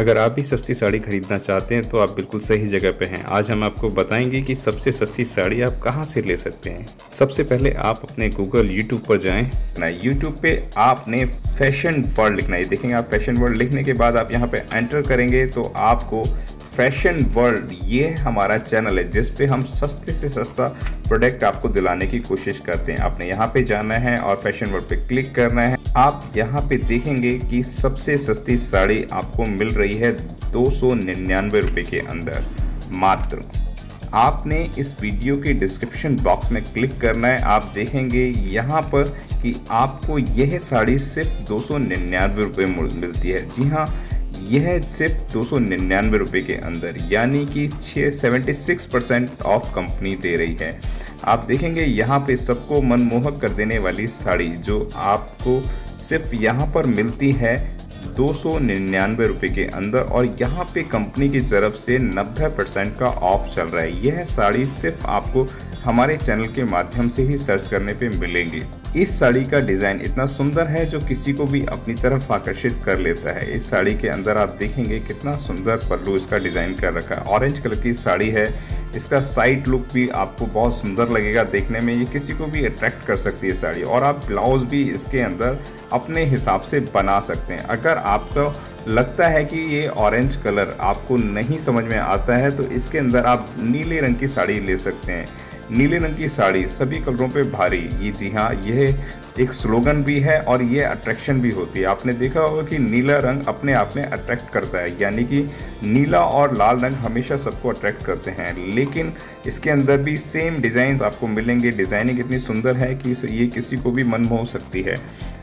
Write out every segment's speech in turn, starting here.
अगर आप भी सस्ती साड़ी खरीदना चाहते हैं तो आप बिल्कुल सही जगह पे हैं। आज हम आपको बताएँगे कि सबसे सस्ती साड़ी आप कहाँ से ले सकते हैं। सबसे पहले आप अपने गूगल यूट्यूब पर जाएँ। ना यूट्यूब पे आपने फ़ैशन वर्ल्ड लिखना है। देखेंगे आप फ़ैशन वर्ल्ड लिखने के बाद आप यहाँ पे एंटर करेंगे तो आपको फ़ैशन वर्ल्ड ये हमारा चैनल है, जिस पे हम सस्ते से सस्ता प्रोडक्ट आपको दिलाने की कोशिश करते हैं। आपने यहाँ पे जाना है और फ़ैशन वर्ल्ड पे क्लिक करना है। आप यहाँ पे देखेंगे कि सबसे सस्ती साड़ी आपको मिल रही है दो सौ निन्यानवे रुपये के अंदर, मात्र। आपने इस वीडियो के डिस्क्रिप्शन बॉक्स में क्लिक करना है। आप देखेंगे यहाँ पर कि आपको यह साड़ी सिर्फ़ दो सौ निन्यानवे रुपये मिलती है। जी हाँ यह सिर्फ़ दो सौ निन्यानवे रुपये के अंदर, यानी कि छः seventy six percent of company दे रही है। आप देखेंगे यहाँ पे सबको मनमोहक कर देने वाली साड़ी, जो आपको सिर्फ़ यहाँ पर मिलती है दो सौ निन्यानवे रुपये के अंदर, और यहाँ पे कंपनी की तरफ़ से नब्बे परसेंट का ऑफ़ चल रहा है। यह साड़ी सिर्फ़ आपको हमारे चैनल के माध्यम से ही सर्च करने पे मिलेंगी। इस साड़ी का डिज़ाइन इतना सुंदर है जो किसी को भी अपनी तरफ़ आकर्षित कर लेता है। इस साड़ी के अंदर आप देखेंगे कितना सुंदर पल्लू इसका डिज़ाइन कर रखा है। ऑरेंज कलर की साड़ी है। इसका साइड लुक भी आपको बहुत सुंदर लगेगा देखने में। ये किसी को भी अट्रैक्ट कर सकती है साड़ी और आप ब्लाउज भी इसके अंदर अपने हिसाब से बना सकते हैं। अगर आपको लगता है कि ये ऑरेंज कलर आपको नहीं समझ में आता है तो इसके अंदर आप नीले रंग की साड़ी ले सकते हैं। नीले रंग की साड़ी, सभी कलरों पे भारी। ये जी हाँ यह एक स्लोगन भी है और ये अट्रैक्शन भी होती है। आपने देखा होगा कि नीला रंग अपने आप में अट्रैक्ट करता है, यानी कि नीला और लाल रंग हमेशा सबको अट्रैक्ट करते हैं। लेकिन इसके अंदर भी सेम डिज़ाइन आपको मिलेंगे। डिज़ाइनिंग इतनी सुंदर है कि ये किसी को भी मन मोह सकती है।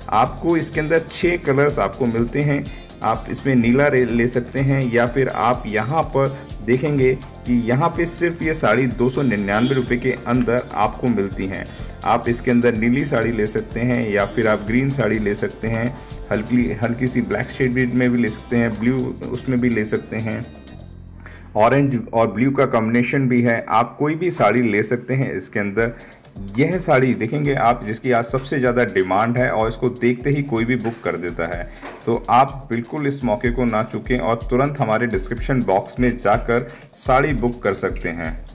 आपको इसके अंदर छः कलर्स आपको मिलते हैं। आप इसमें नीला ले सकते हैं या फिर आप यहाँ पर देखेंगे कि यहाँ पे सिर्फ़ ये साड़ी दो सौ के अंदर आपको मिलती हैं। आप इसके अंदर नीली साड़ी ले सकते हैं या फिर आप ग्रीन साड़ी ले सकते हैं, हल्की हल्की सी ब्लैक शेड में भी ले सकते हैं, ब्लू उसमें भी ले सकते हैं। ऑरेंज और ब्लू का कॉम्बिनेशन भी है। आप कोई भी साड़ी ले सकते हैं इसके अंदर। यह साड़ी देखेंगे आप, जिसकी आज सबसे ज़्यादा डिमांड है और इसको देखते ही कोई भी बुक कर देता है। तो आप बिल्कुल इस मौके को ना चुकें और तुरंत हमारे डिस्क्रिप्शन बॉक्स में जाकर साड़ी बुक कर सकते हैं।